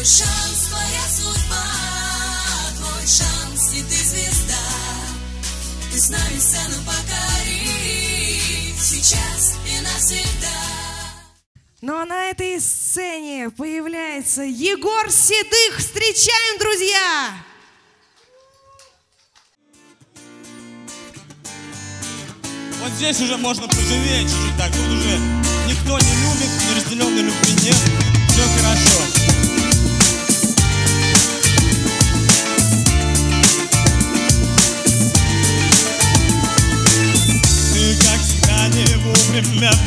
Твой шанс, твоя судьба, твой шанс, и ты звезда. Ты с нами сцену покори, сейчас и навсегда. Ну а на этой сцене появляется Егор Седых. Встречаем, друзья! Вот здесь уже можно поживее чуть-чуть так. Тут уже никто не любит, неразделенной любви нет. Все хорошо.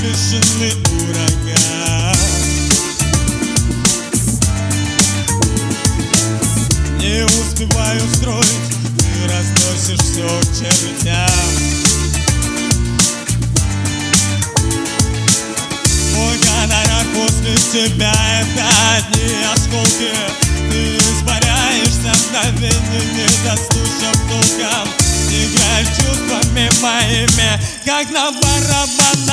Бешеный ураган. Не успеваю строить, ты разносишь все к чертям. Мой гонорар после тебя это одни осколки Ты испаряешься мгновениями, недоступным толкам Играешь чувствами моими, как на барабанах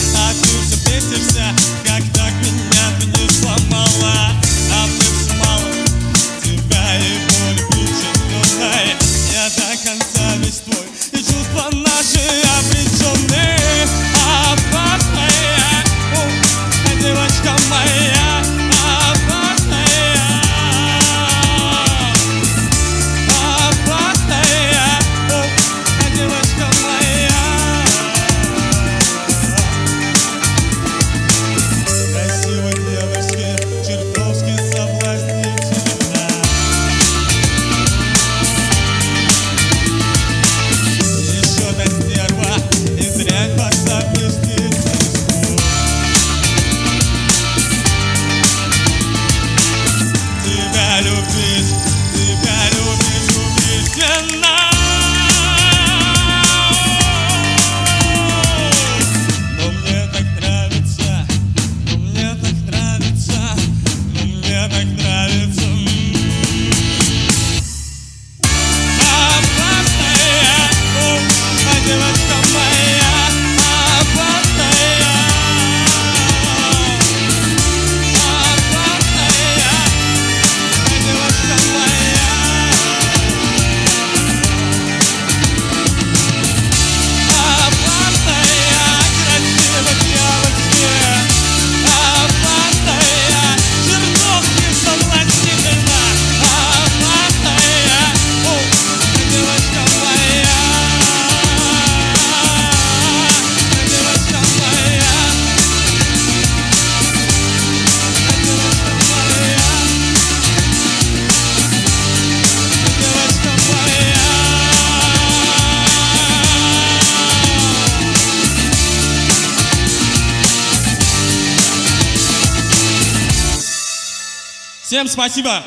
and Всем спасибо!